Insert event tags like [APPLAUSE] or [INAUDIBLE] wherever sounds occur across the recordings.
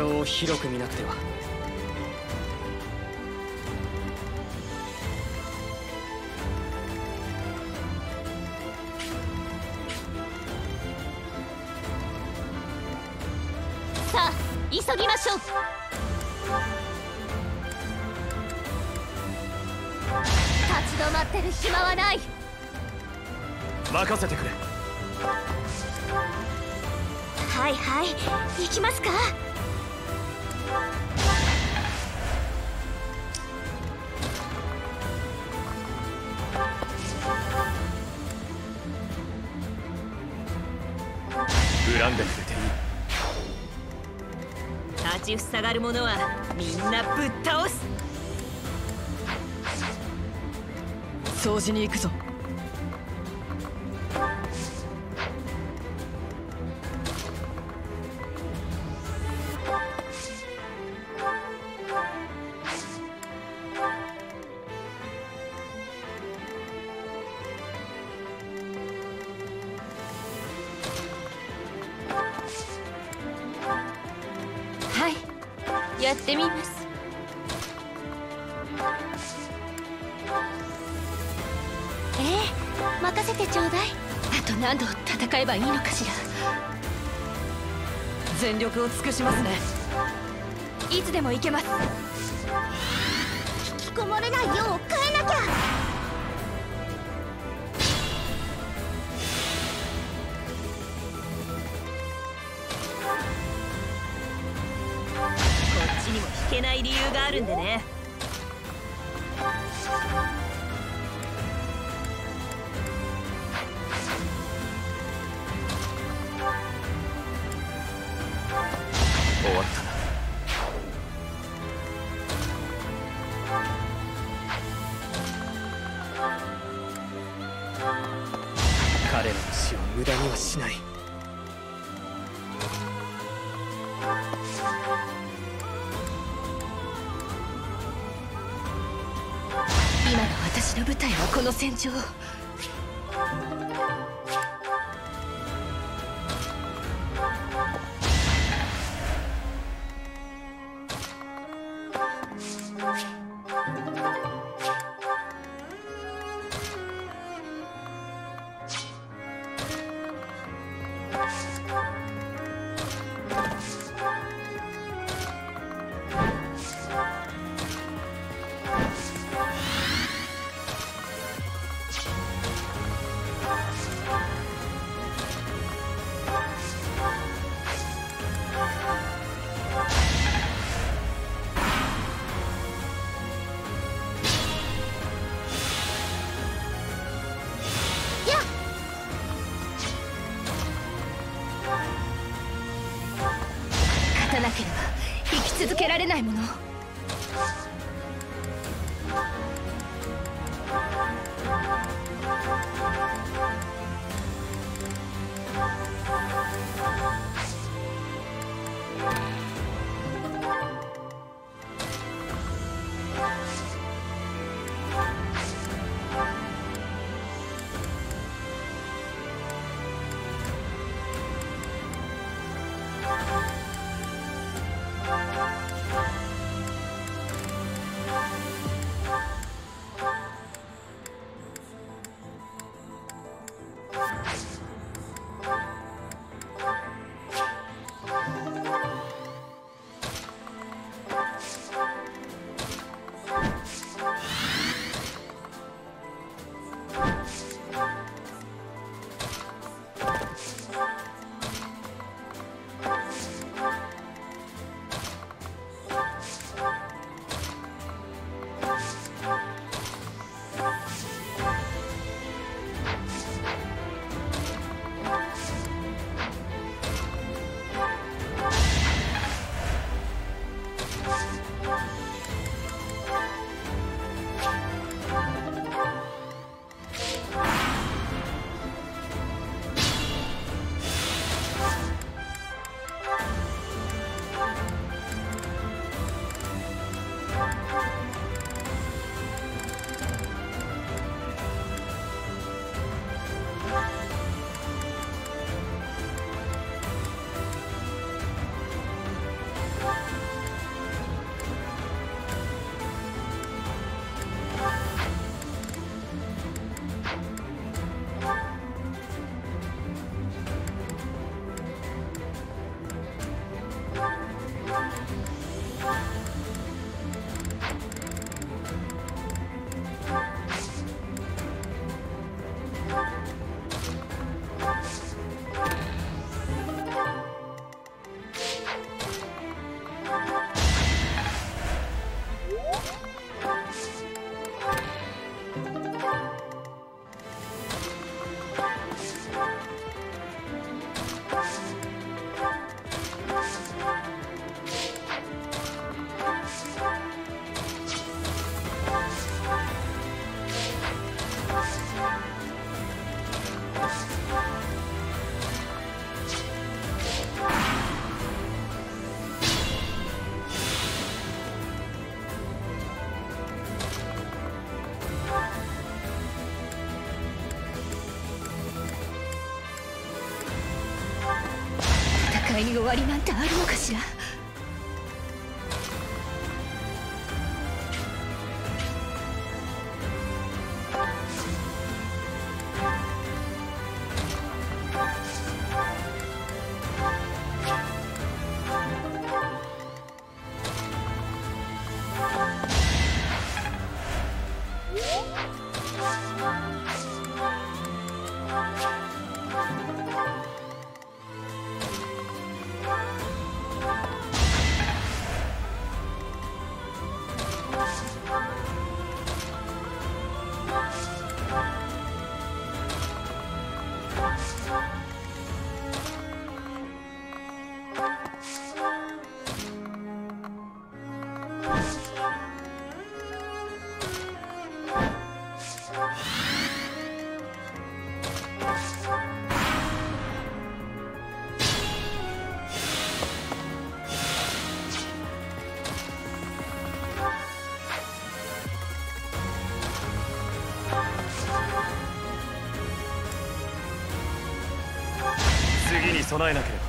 を広く見なくては。さあ急ぎましょう。立ち止まってる暇はない。任せてくれ。はいはい行きますかがる者はみんなぶっ倒す。掃除に行くぞ。任せてちょうだい。あと何度戦えばいいのかしら。全力を尽くしますね。いつでも行けます。引きこもれないよう変えなきゃ。こっちにも引けない理由があるんでねは Look. 次に備えなければ。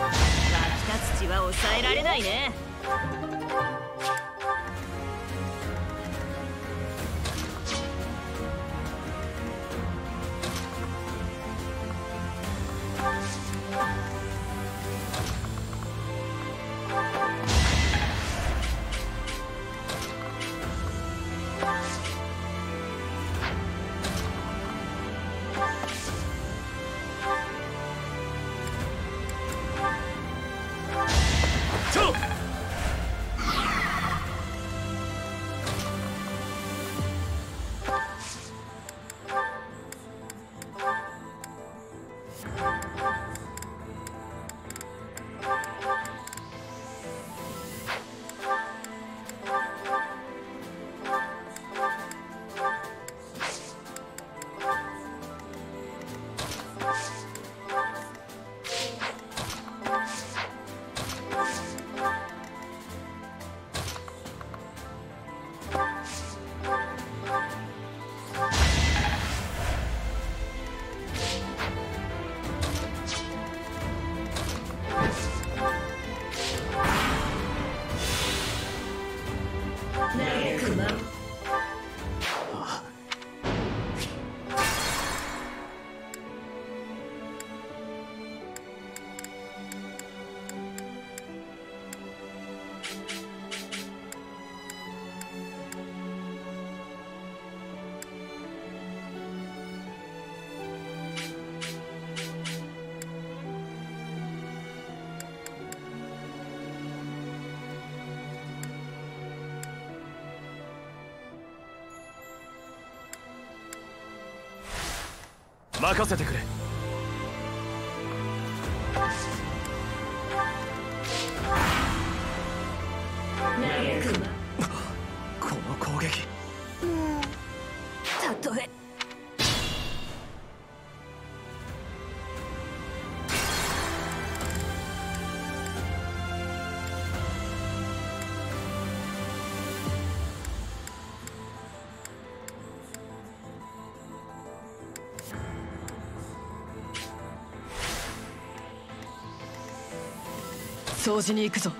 湧き立つ血は抑えられないね。任せてくれ。掃除に行くぞ。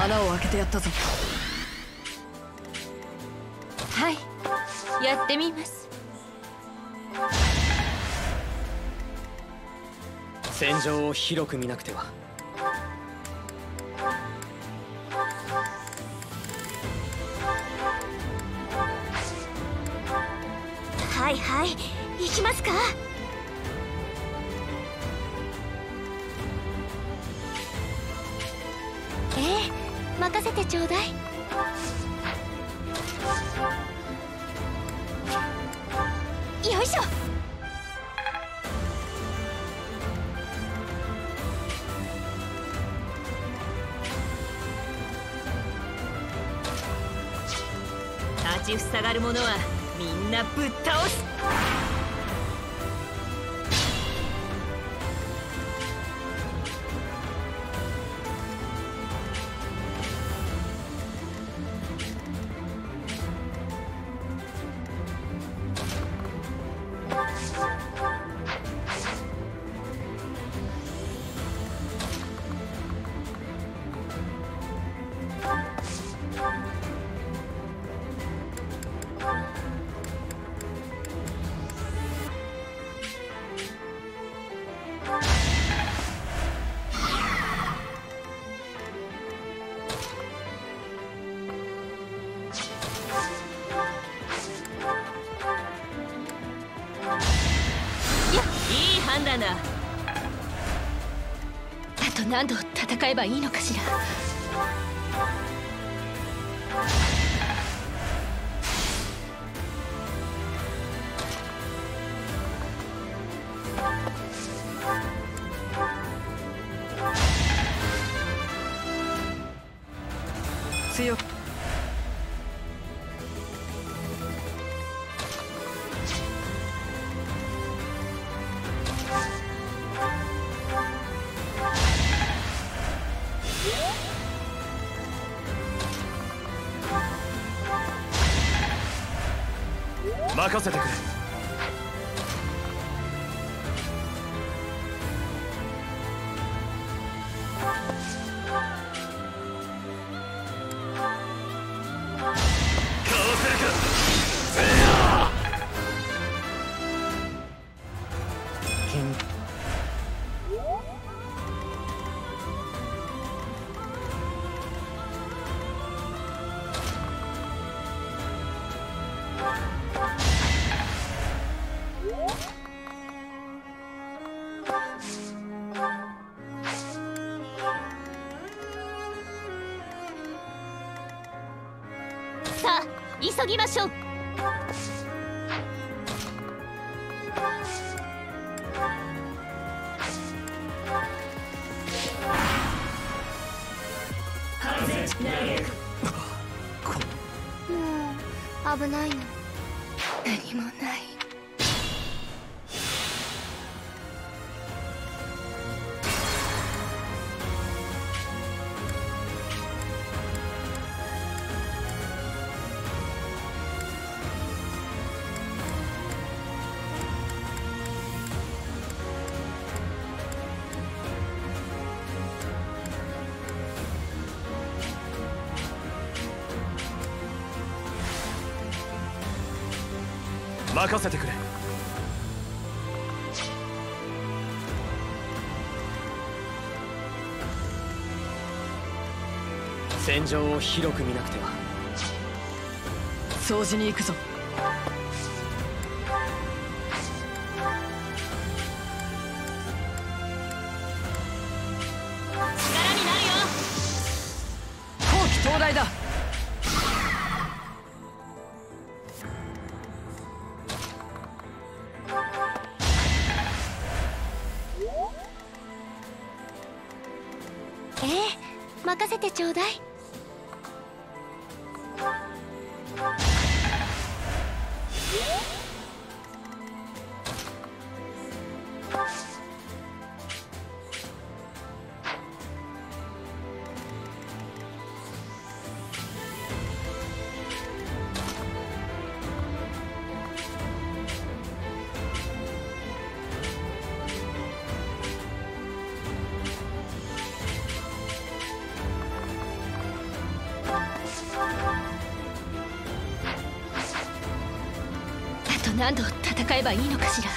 穴を開けてやったぞ。はい。やってみます。戦場を広く見なくては。はいはい。行きますか？てちょうだい。よいしょ。立ちふさがる者はみんなぶっ倒す。急ぎましょう。も [LAUGHS] う危ないの。何もない。任せてくれ。戦場を広く見なくては。掃除に行くぞ。戦えばいいのかしら。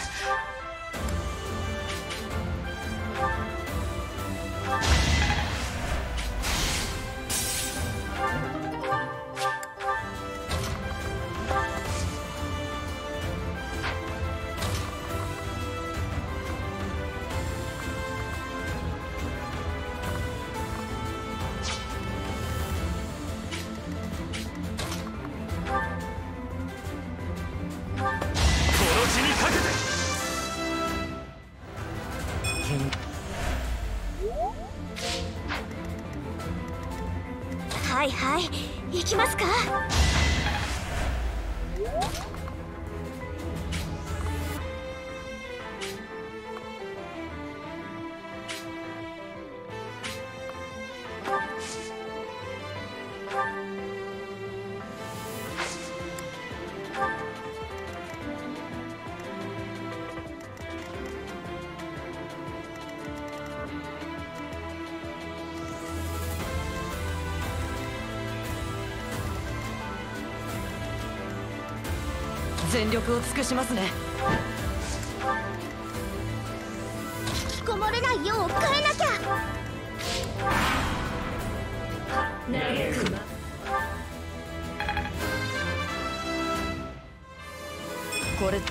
全力を尽くしますね。引きこもれないよう変えなきゃ。これ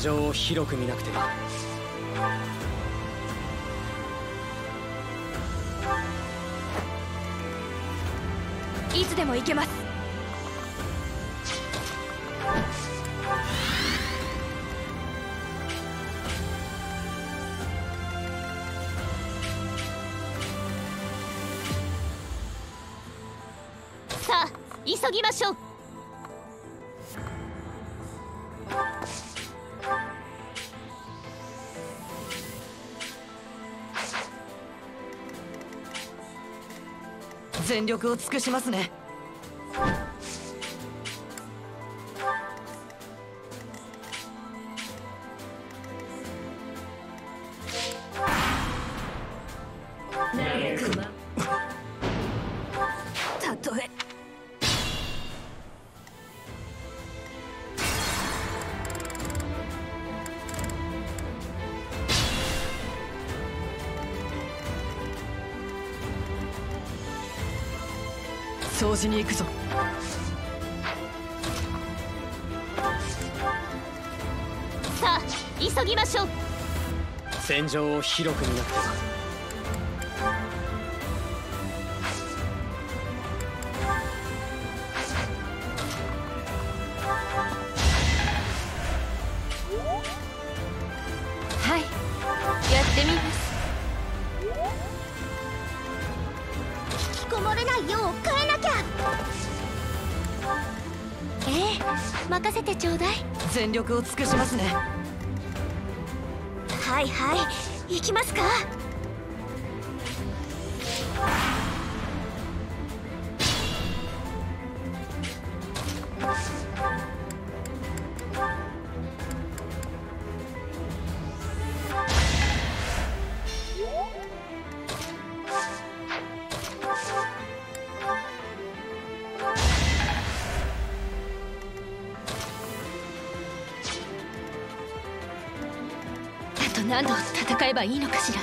戦場を広く見なくて。はいつでも行けます。さあ急ぎましょう。全力を尽くしますね。掃除に行くぞ。さあ急ぎましょう。戦場を広く見なく。て力を尽くしますね。はいはい行きますか。と何度戦えばいいのかしら。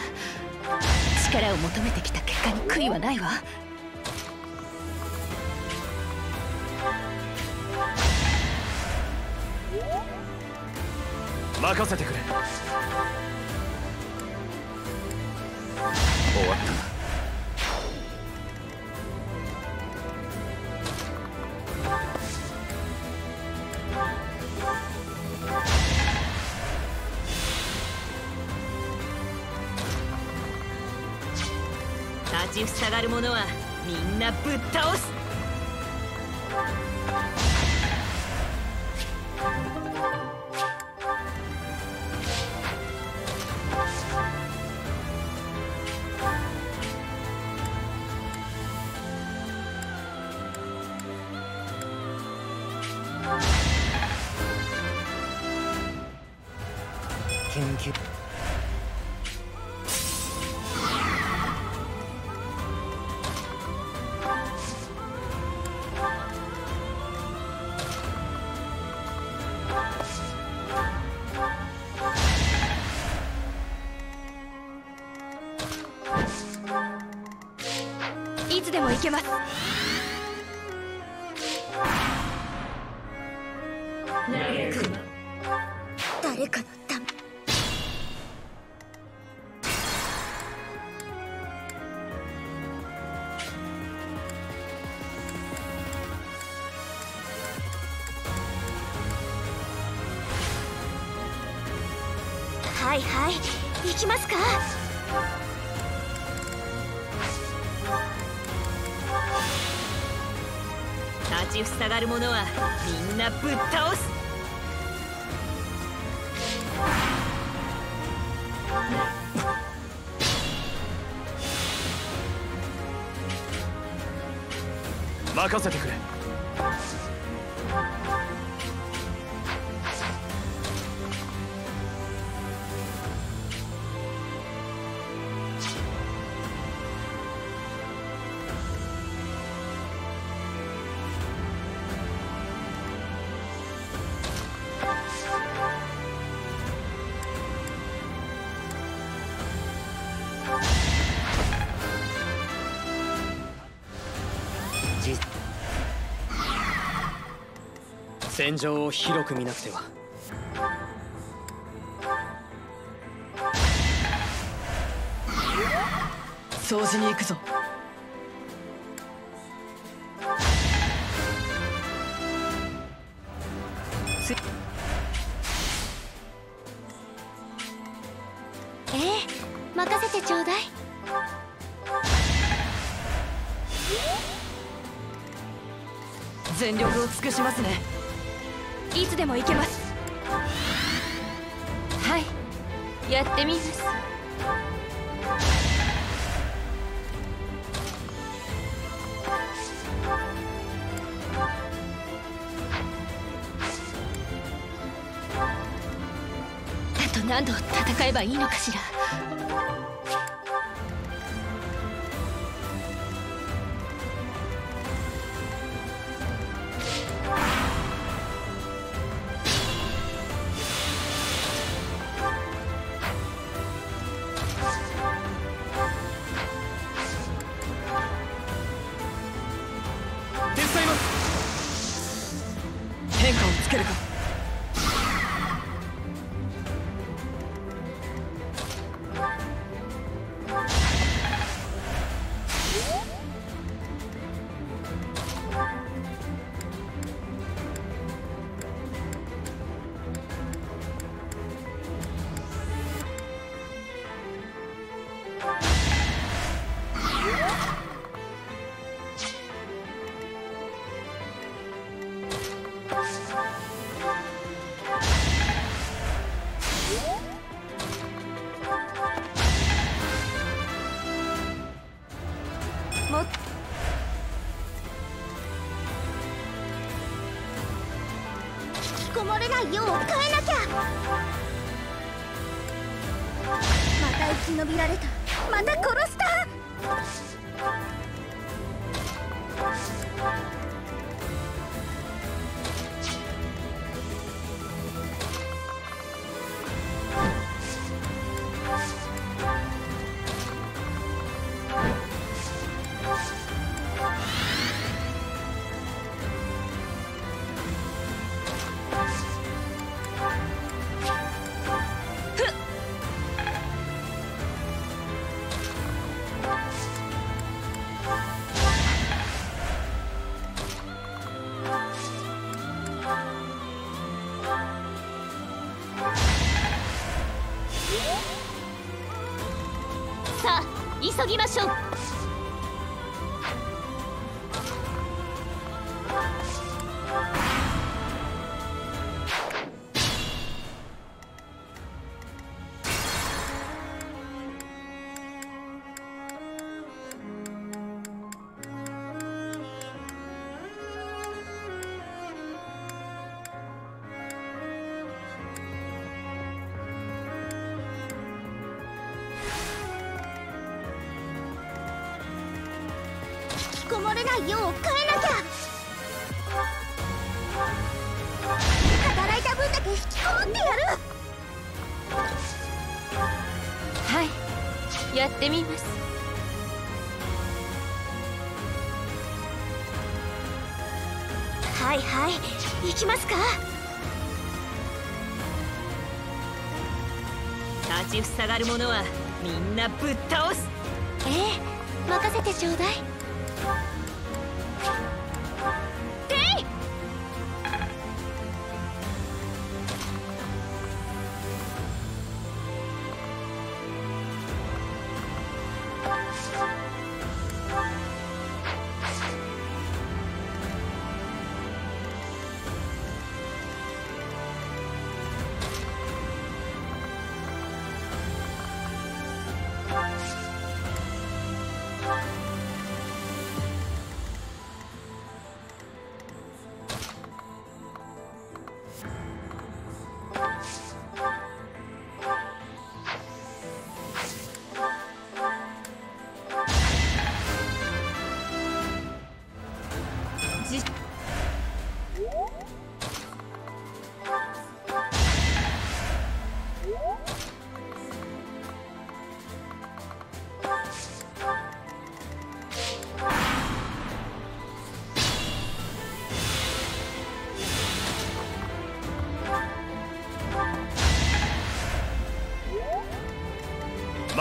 力を求めてきた結果に悔いはないわ。任せてくれ。終わった。な立ちふさがる者はみんなぶっ倒すぶっ倒す。任せてくれ。戦場を広く見なくては。掃除に行くぞ。ええ任せてちょうだい。全力を尽くしますね。いつでも行けます。はい。やってみます。あと何度戦えばいいのかしら。ぎましょう。れないよう変えなきゃ。働いた分だけ引きこもってやる。はい。やってみます。はいはい。行きますか。立ちふさがる者はみんなぶっ倒す。ええ任せてちょうだい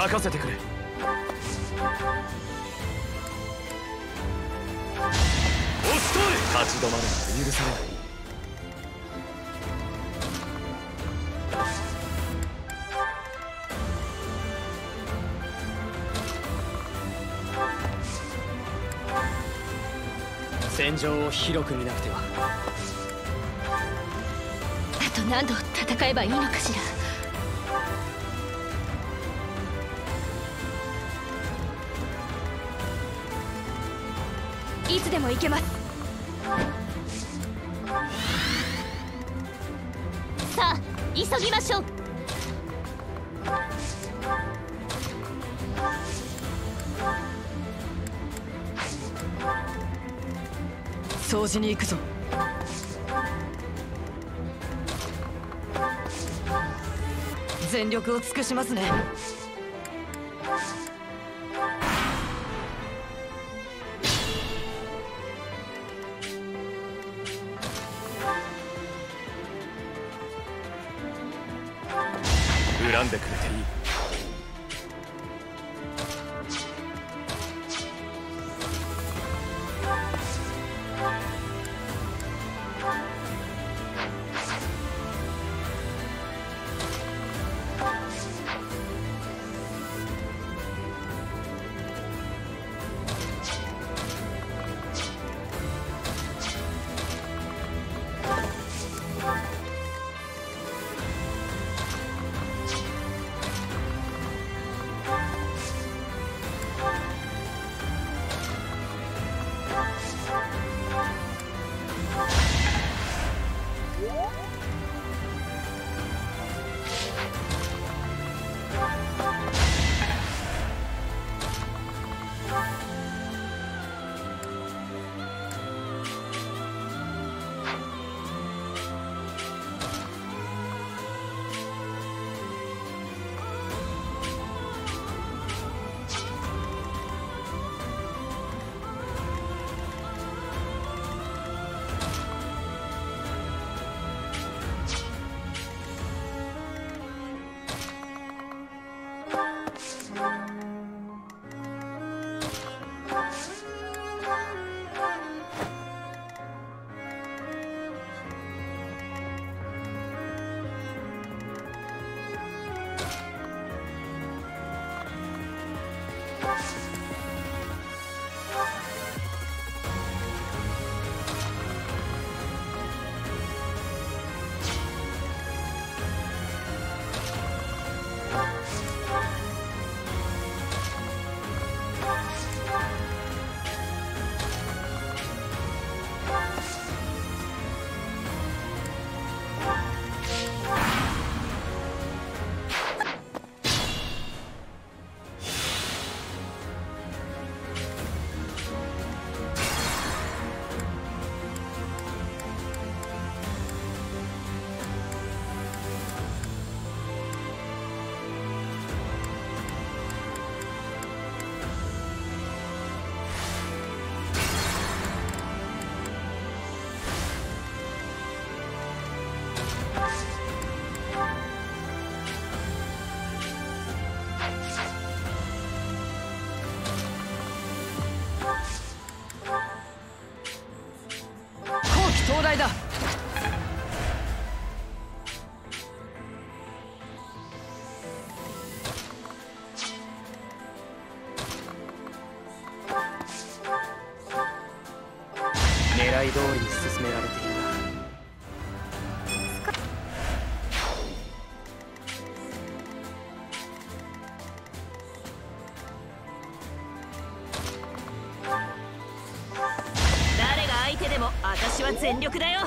任せてくれ。押し通れ。立ち止まるのは許されない。戦場を広く見なくては。あと何度戦えばいいのかしらいけます。さあ急ぎましょう。掃除に行くぞ。全力を尽くしますね。全力だよ。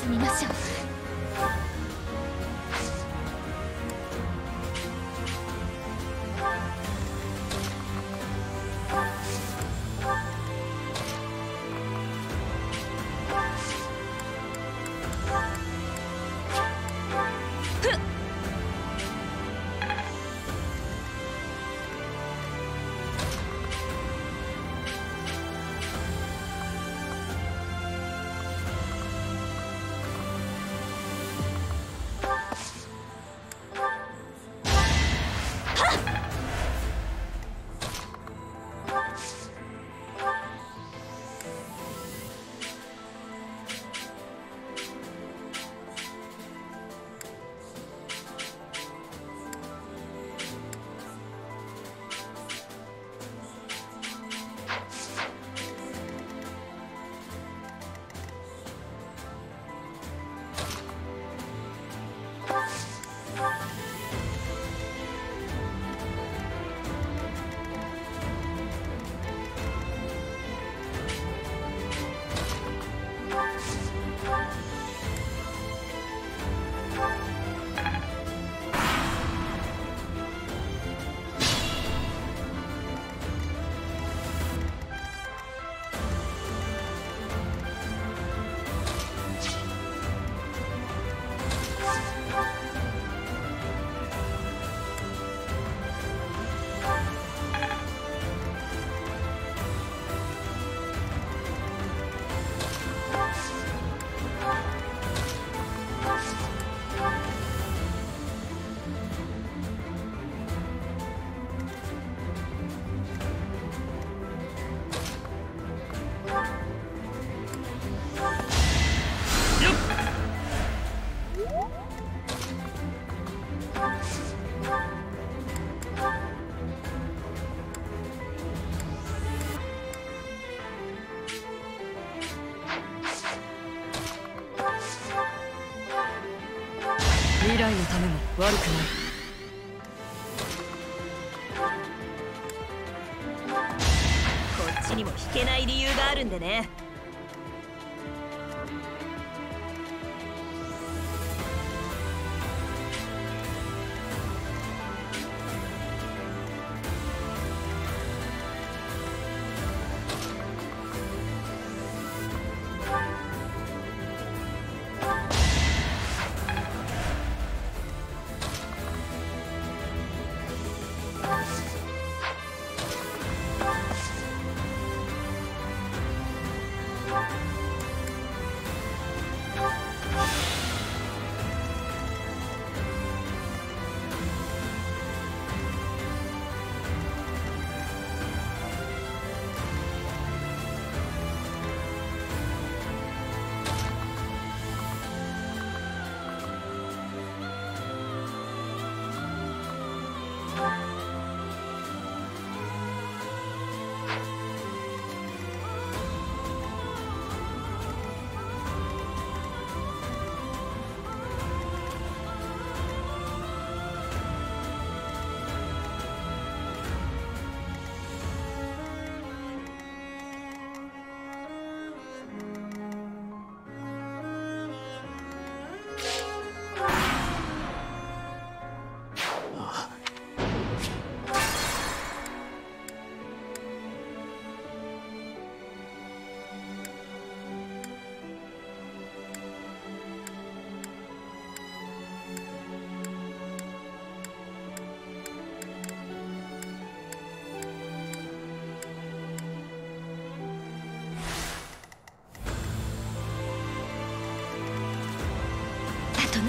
進みましょう。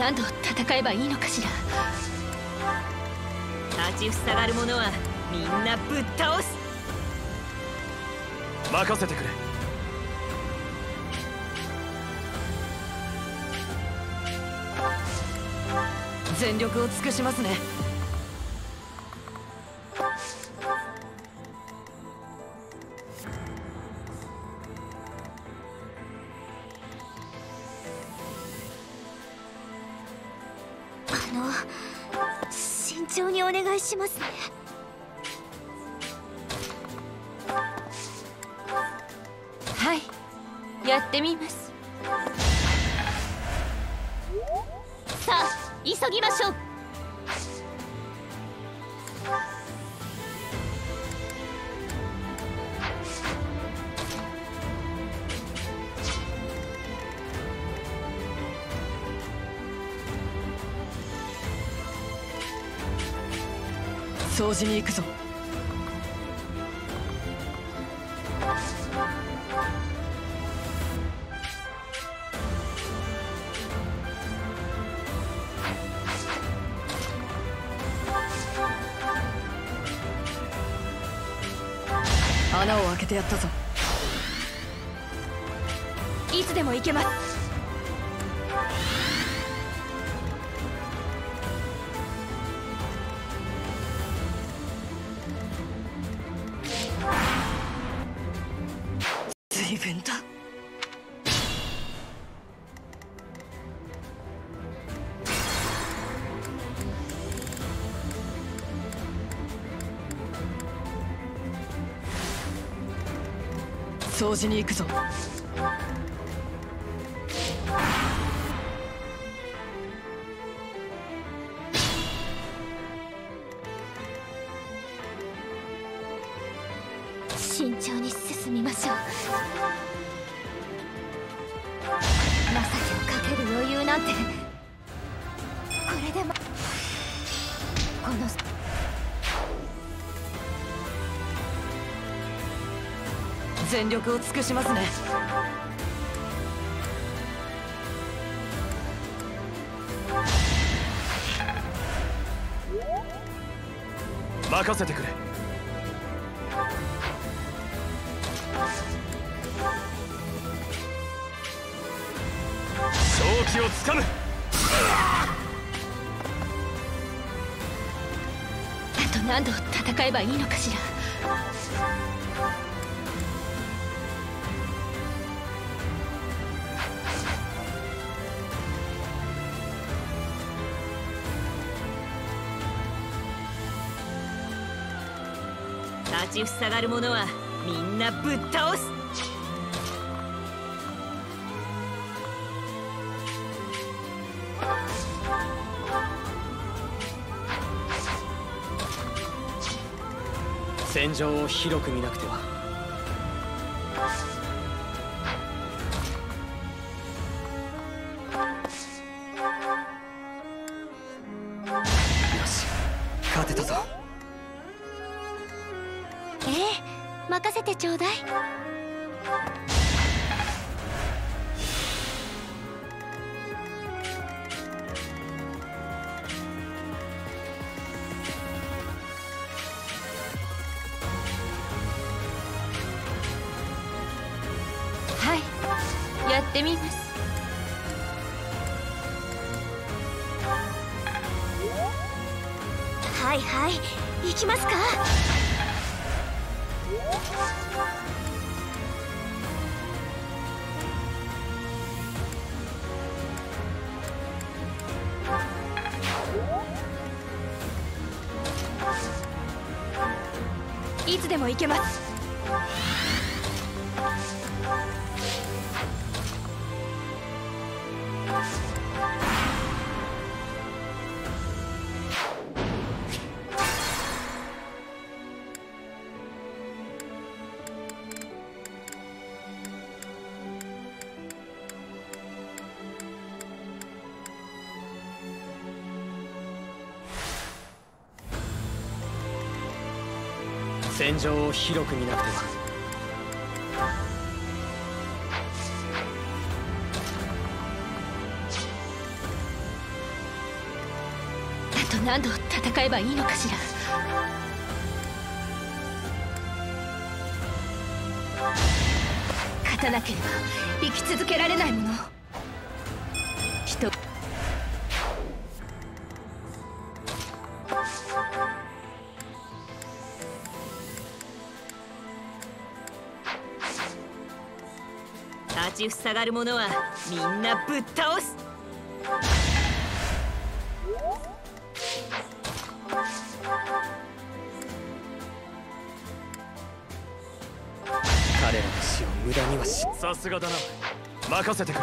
何度戦えばいいのかしら。立ちふさがる者はみんなぶっ倒す。任せてくれ。全力を尽くしますねに行くぞ。分だ。掃除に行くぞ。力を尽くしますね。任せてくれ。勝機をつかむ。あと何度戦えばいいのかしら立ちふさがる者はみんなぶっ倒す。戦場を広く見なくては。戦場を広く見なくてはと何度戦えばいいのかしら。勝たなければ生き続けられないもの。立ちふさがる者はみんなぶっ倒す。彼らの死を無駄にはしさすがだな。任せてくれ。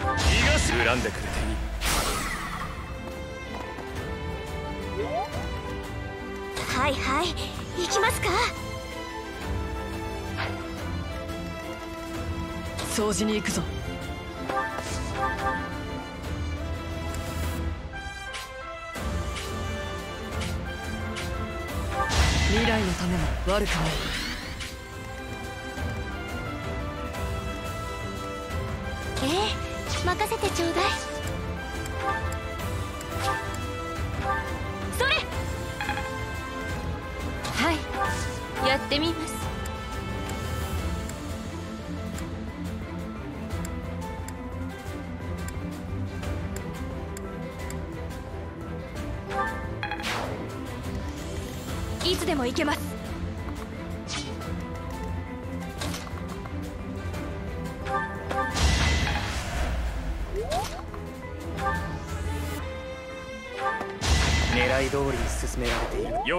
逃がし恨んでくれていい。はいはい行きますか掃除に行くぞ。未来のためも悪くない。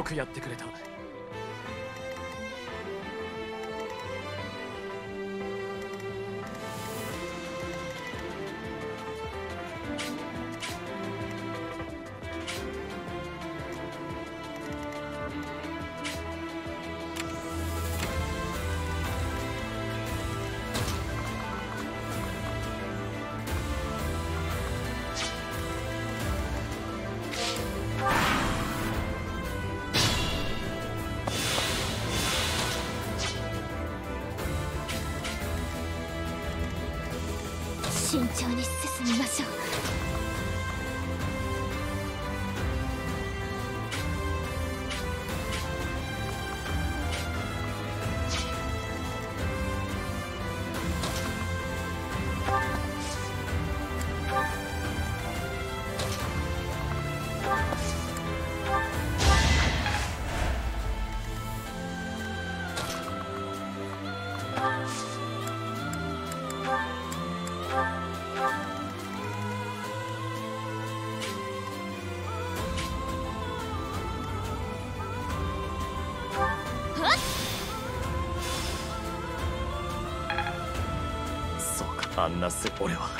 くやってくれ。んなす俺は。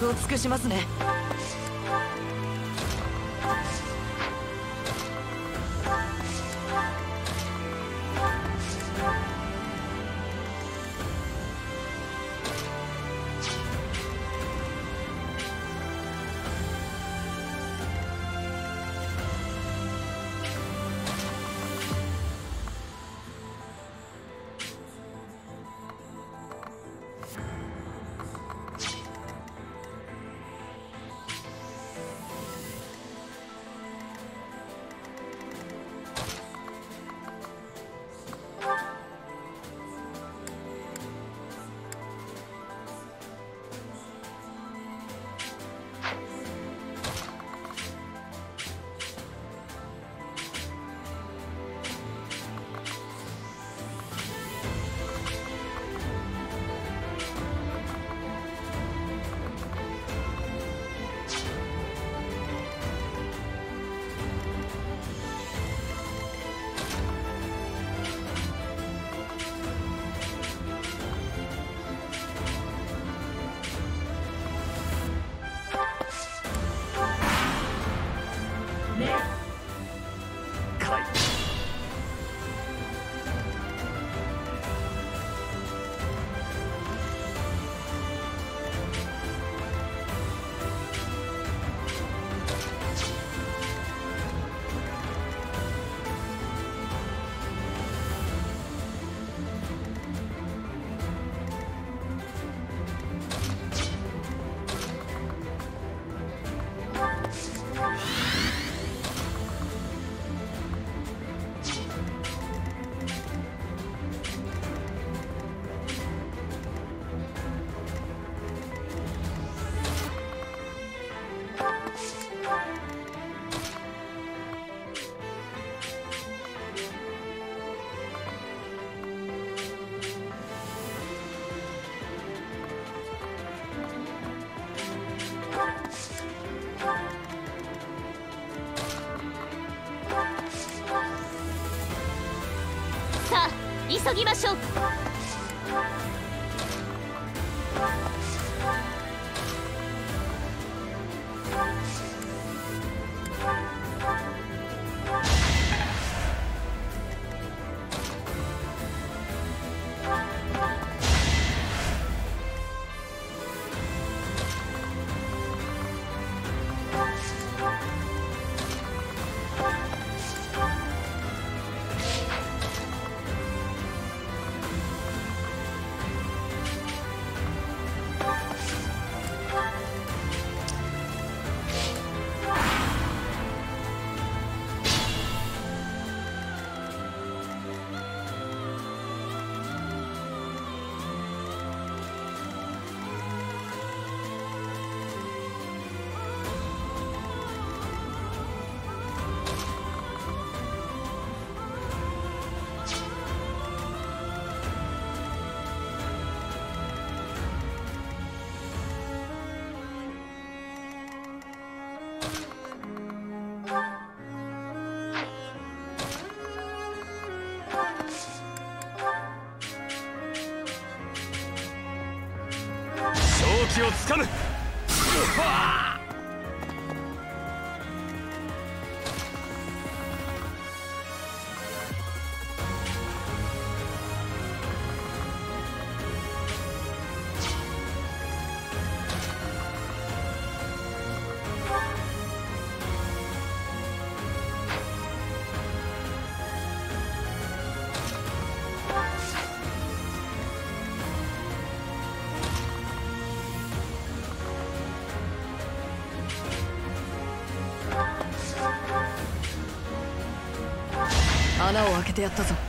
力を尽くしますね。急ぎましょう。ってやったぞ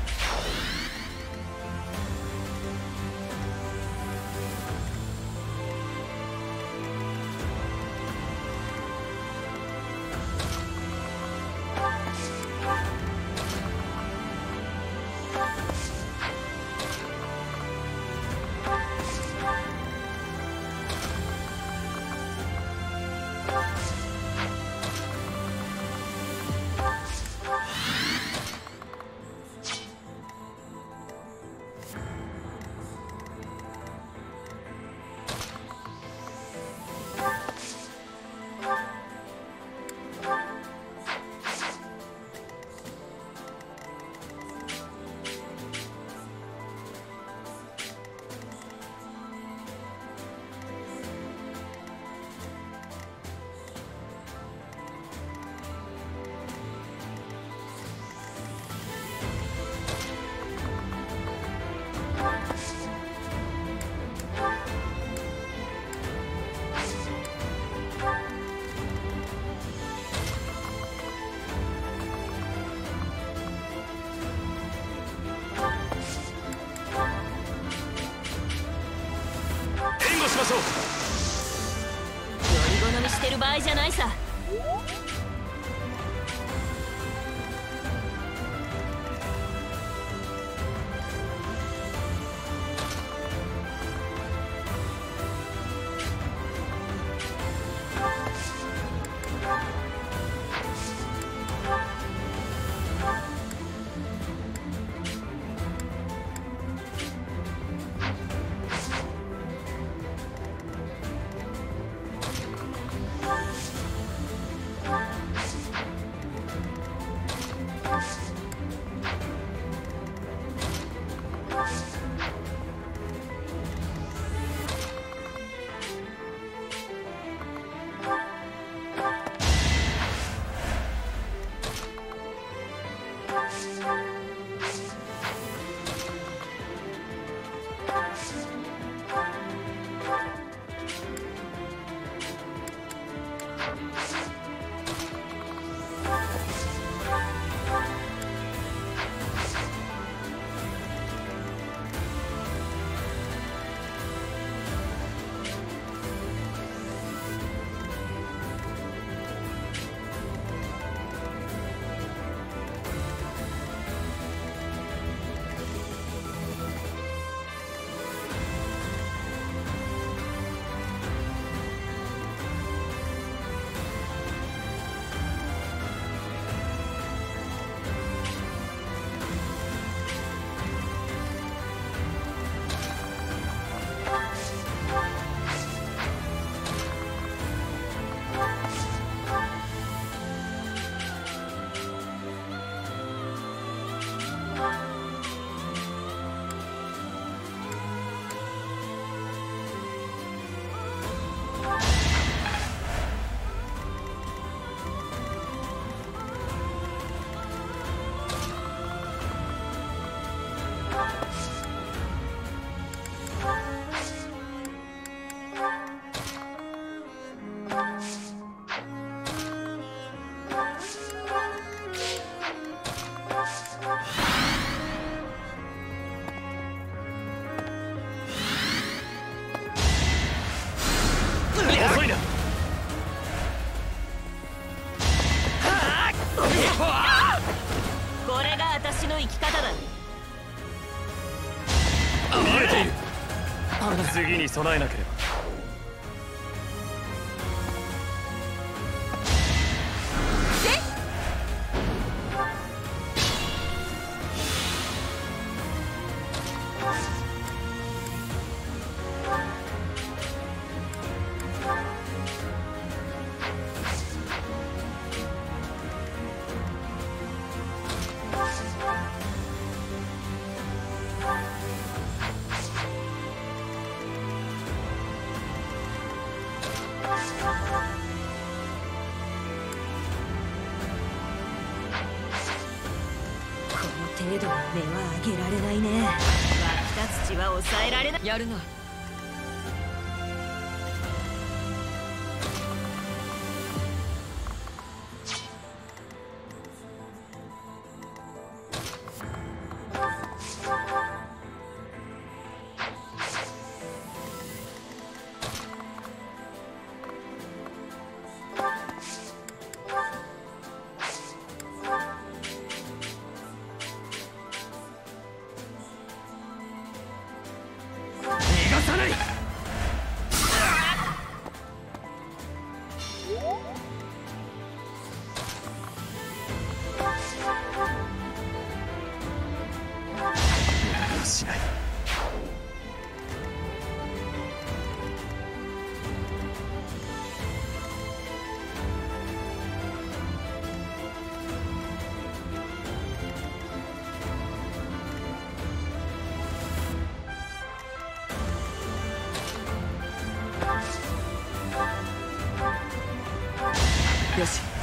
次に備えなければ。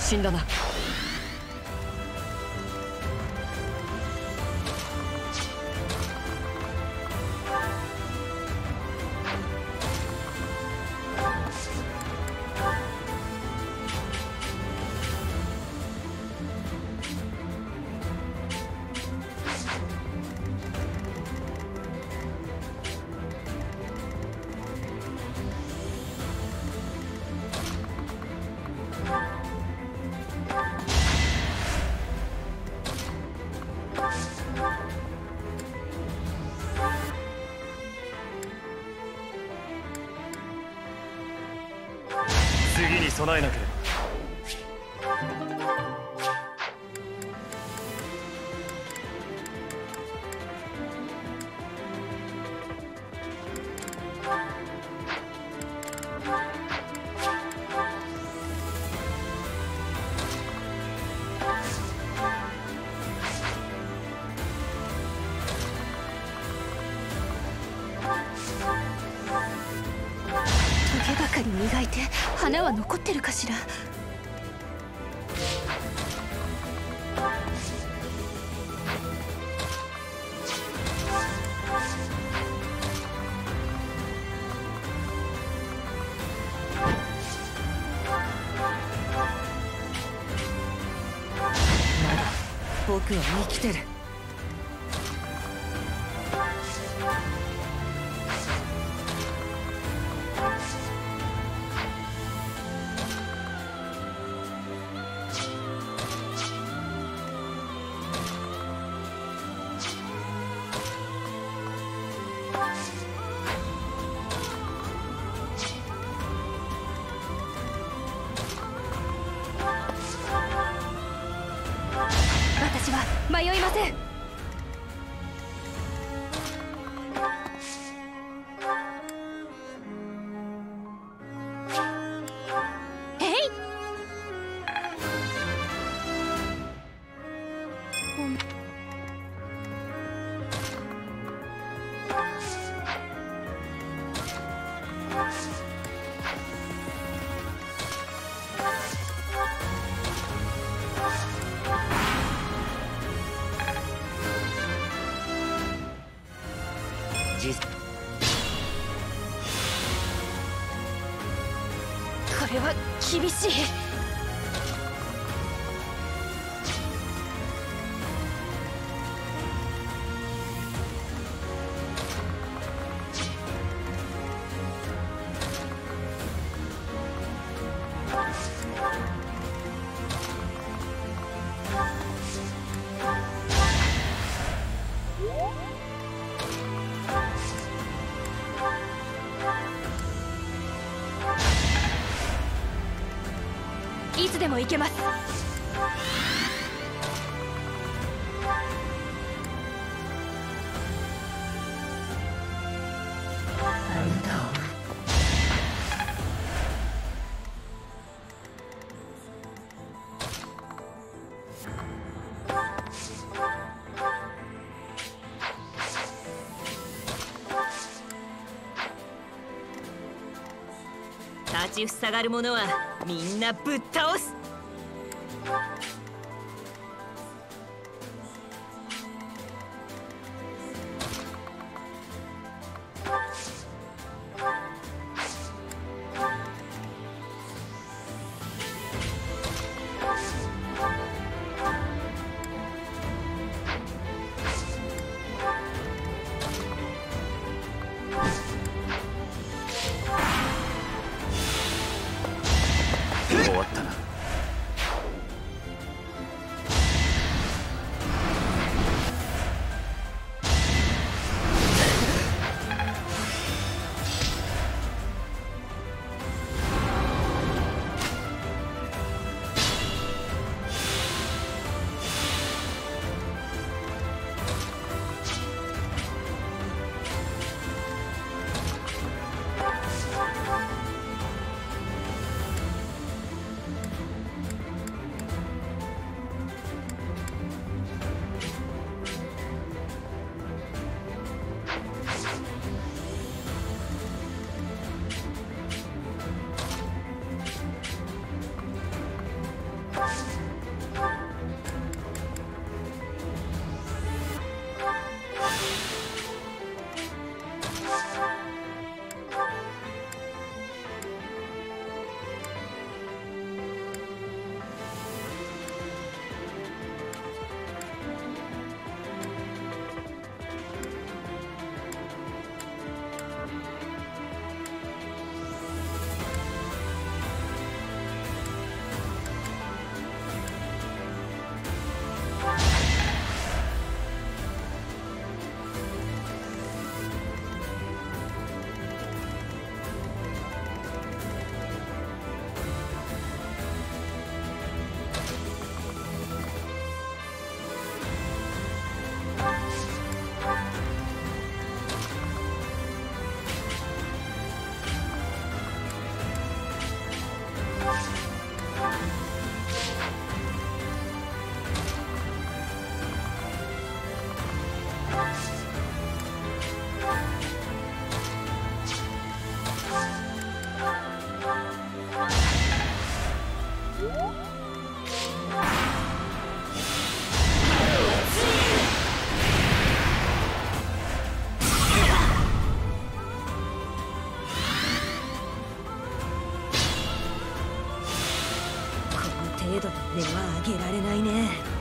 死んだな。備えなければ。生きてる。厳しい。も行けます。立ちふさがる者はみんなぶっ倒す。ではあげられないね。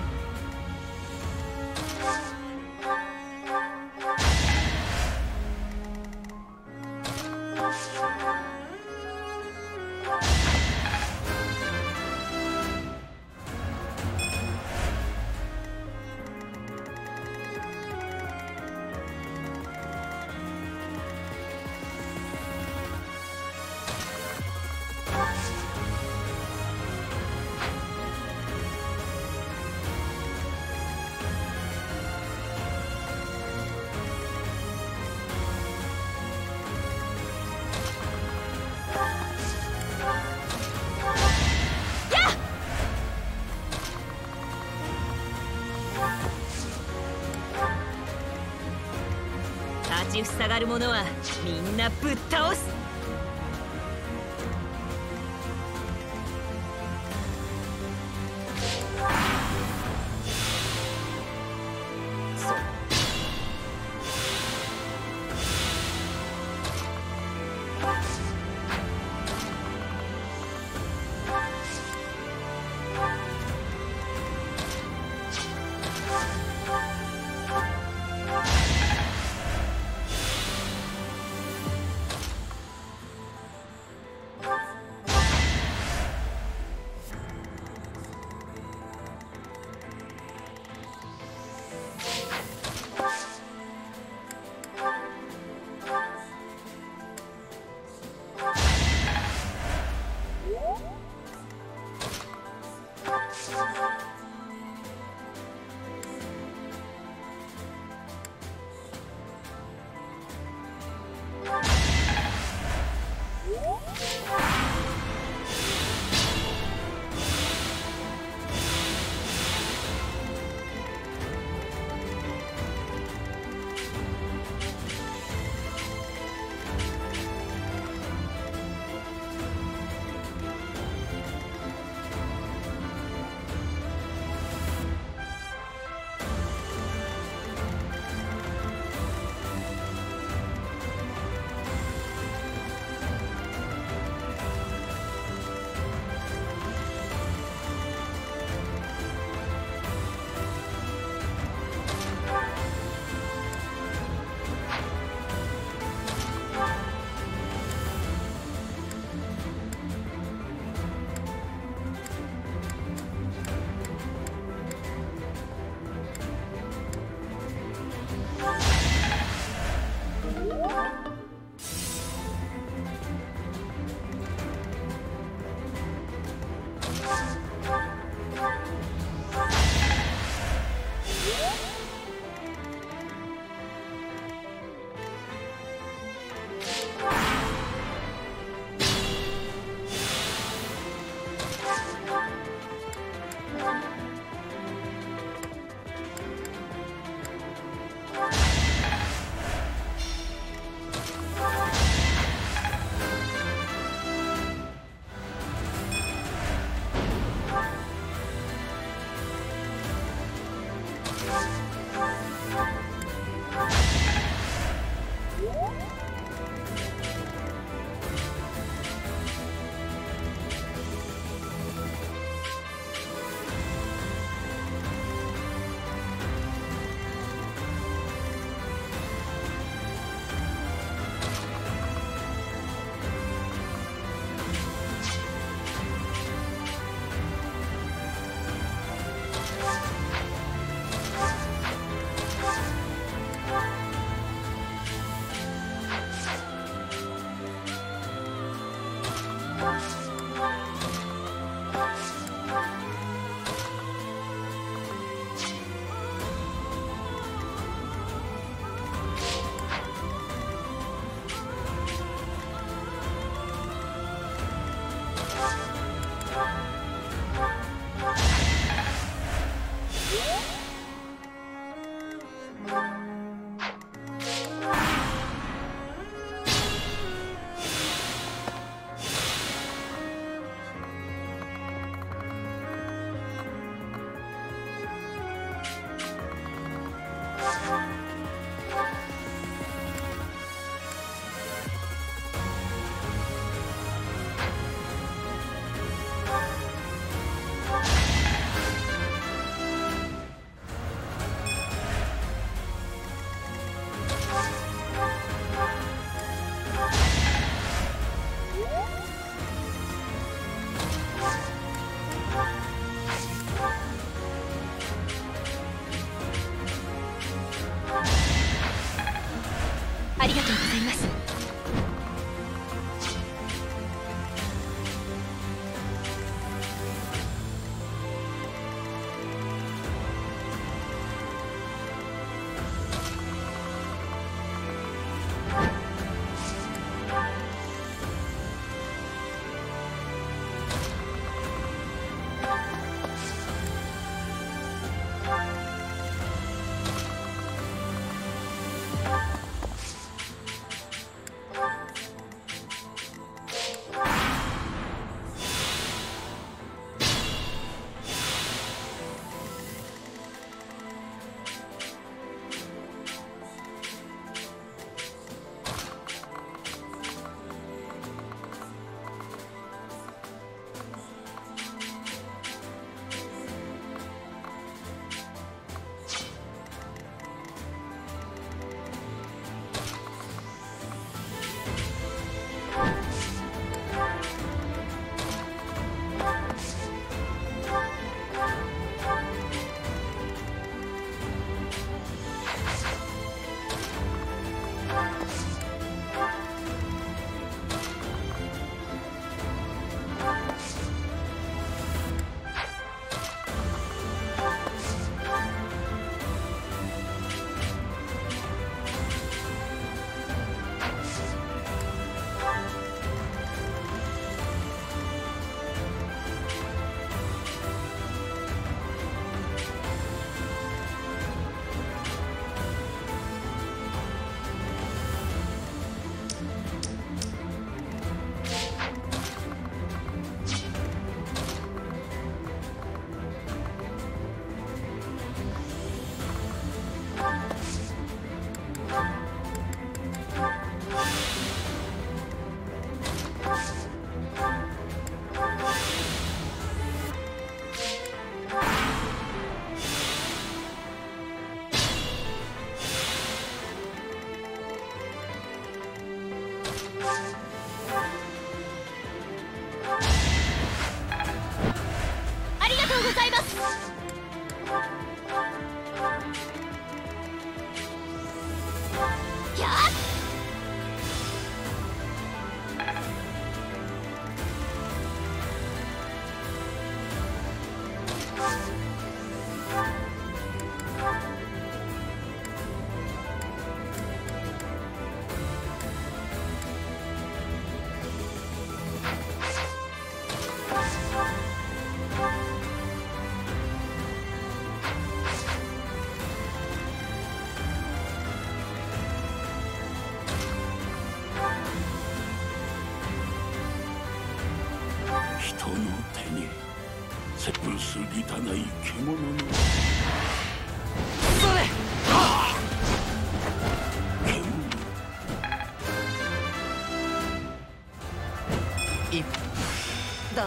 立ちふさがる者はみんなぶっ倒す。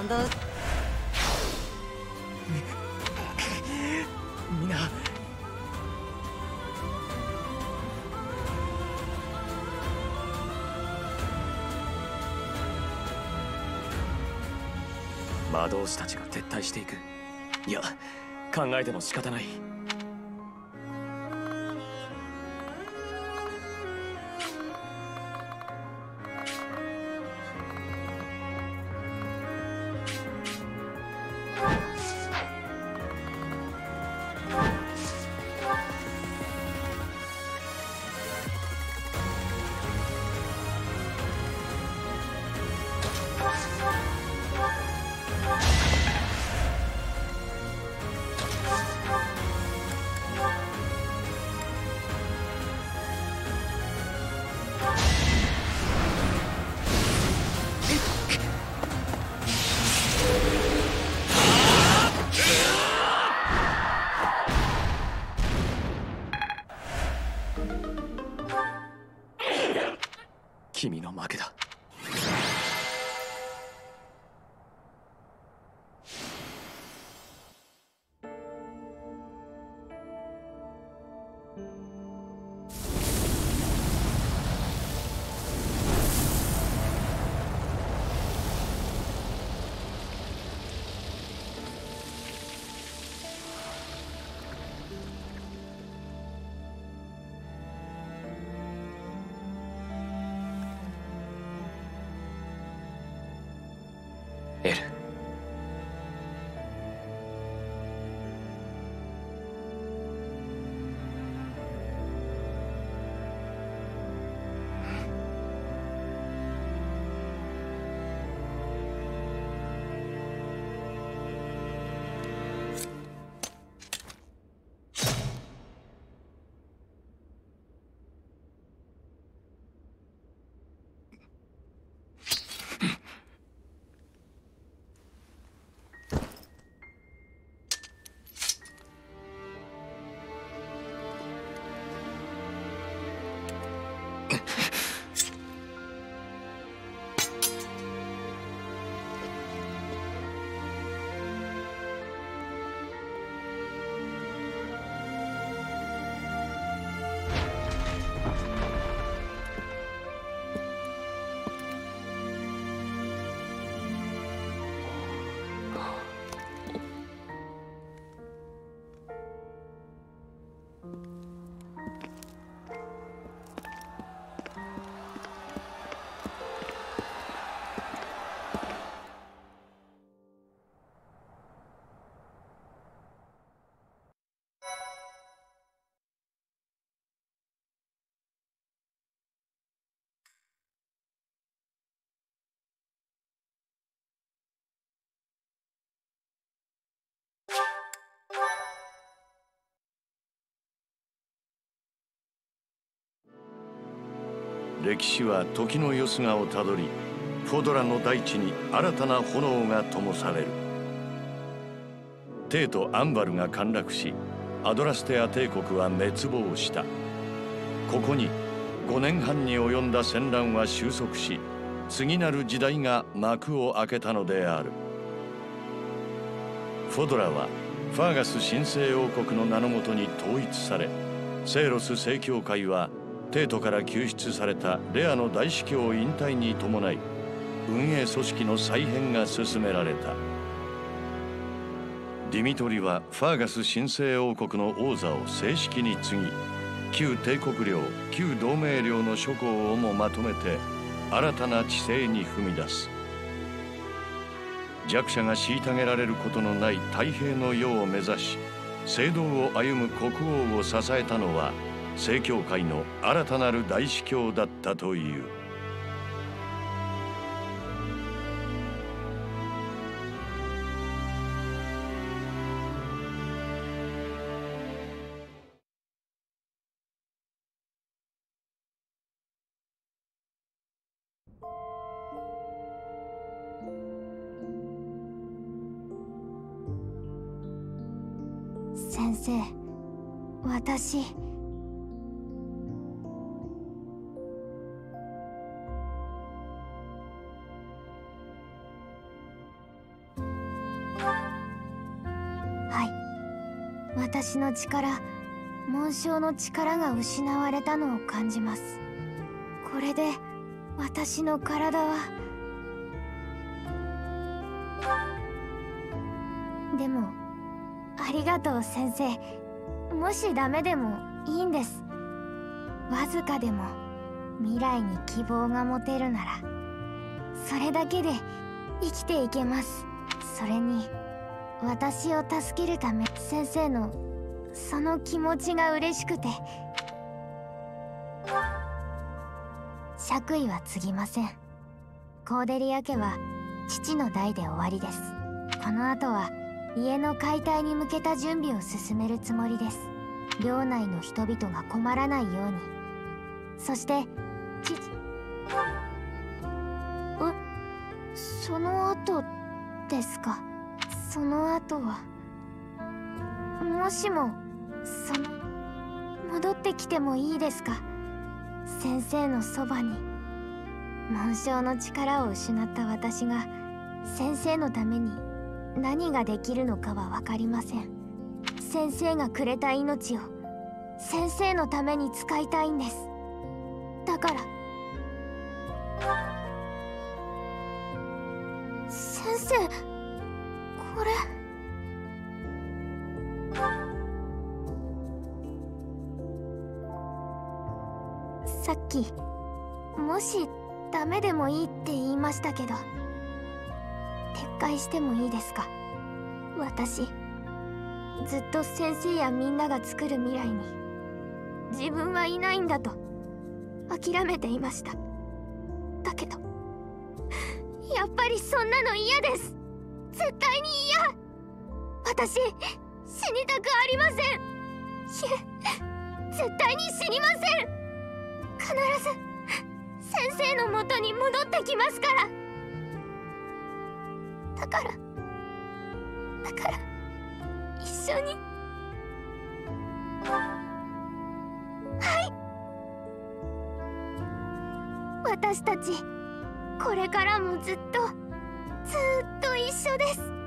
んだ。みんな。魔導士たちが撤退していく。いや考えても仕方ない。歴史は時のよすがをたどりフォドラの大地に新たな炎が灯される。テイとアンバルが陥落しアドラステア帝国は滅亡した。ここに5年半に及んだ戦乱は収束し次なる時代が幕を開けたのである。フォドラはファーガス神聖王国の名のもとに統一されセイロス正教会は帝都から救出されたレアの大司教引退に伴い運営組織の再編が進められた。ディミトリはファーガス神聖王国の王座を正式に継ぎ旧帝国領旧同盟領の諸侯をもまとめて新たな治世に踏み出す。弱者が虐げられることのない太平の世を目指し聖堂を歩む国王を支えたのは正教会の新たなる大司教だったという。先生私私の力紋章の力が失われたのを感じます。これで私の体は。でもありがとう先生。もしダメでもいいんです。わずかでも未来に希望が持てるなら。それだけで生きていけます。それに私を助けるため先生のその気持ちが嬉しくて。爵位は継ぎません。コーデリア家は父の代で終わりです。この後は家の解体に向けた準備を進めるつもりです。領内の人々が困らないように。そしてちえその後ですか？その後はもしもその戻ってきてもいいですか？先生のそばに。紋章の力を失った私が先生のために何ができるのかは分かりません。先生がくれた命を先生のために使いたいんです。だから。先生。きもしダメでもいいって言いましたけど撤回してもいいですか？私ずっと先生やみんなが作る未来に自分はいないんだと諦めていました。だけど [LAUGHS] やっぱりそんなの嫌です。絶対に嫌。私死にたくありません。いえ絶対に死にません。必ず先生のもとに戻ってきますから。だからだから一緒に。はい。私たちこれからもずっとずっと一緒です。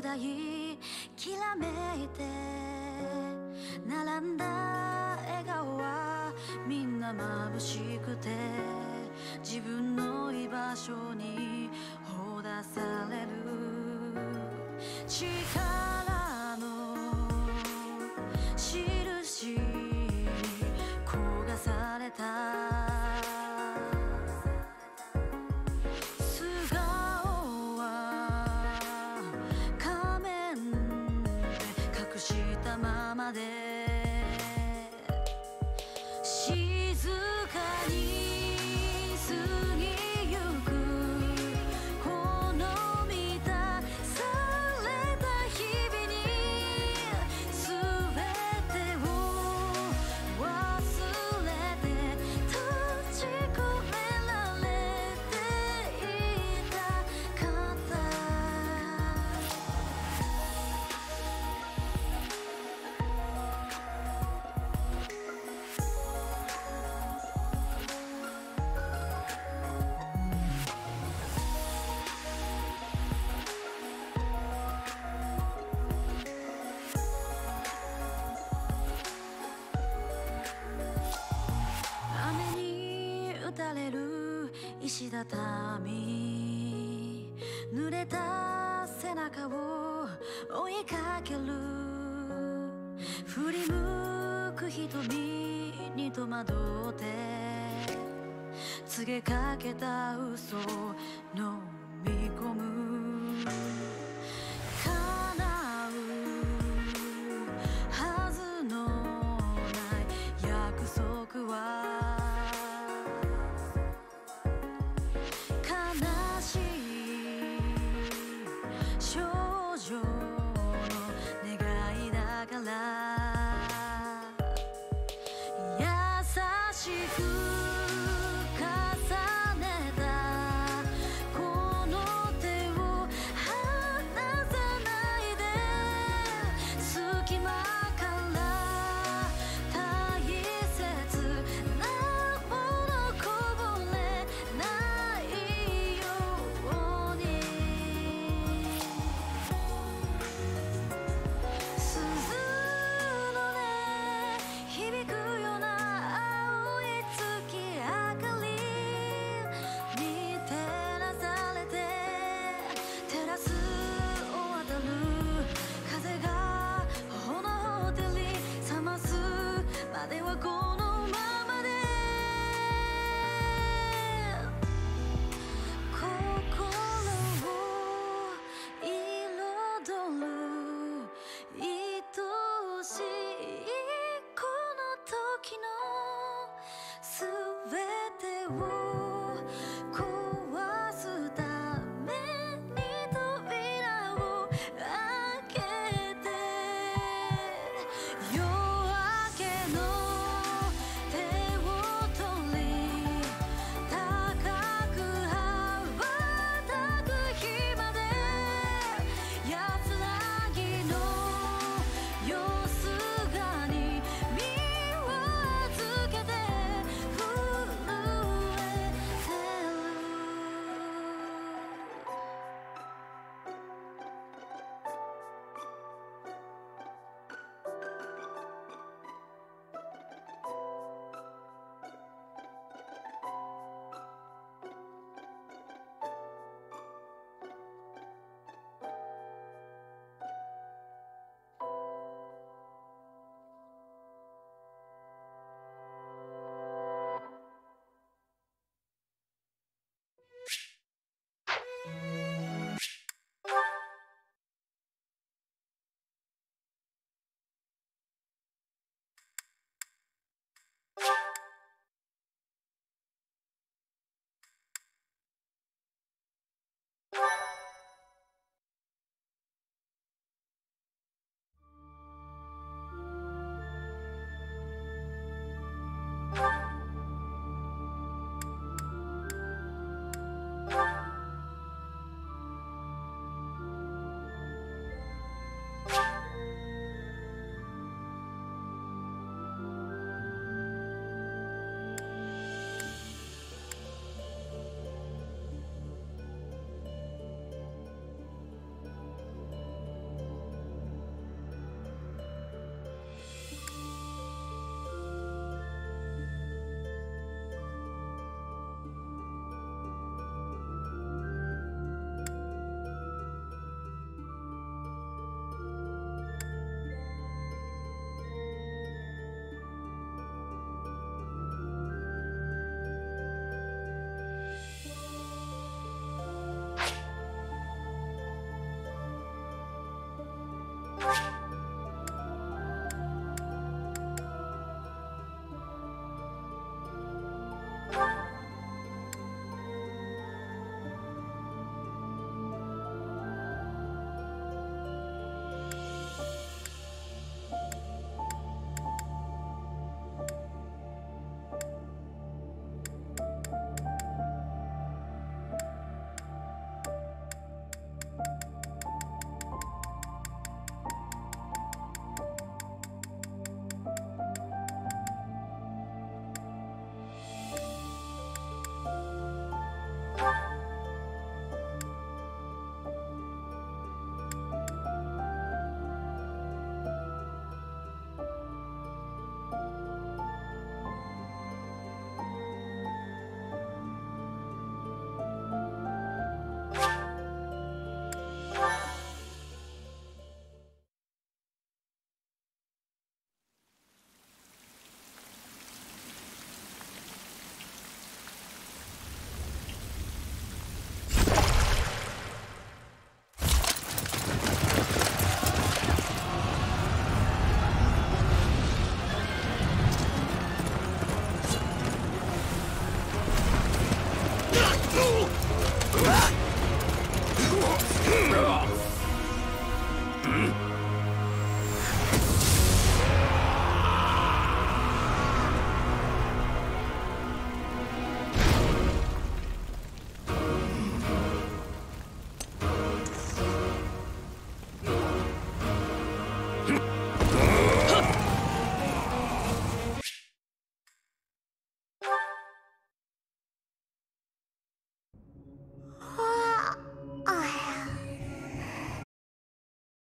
雄きらめいて並んだ笑顔はみんな眩しくて。し畳濡れた背中を追いかける振り向く瞳に戸惑って告げかけた嘘飲み込む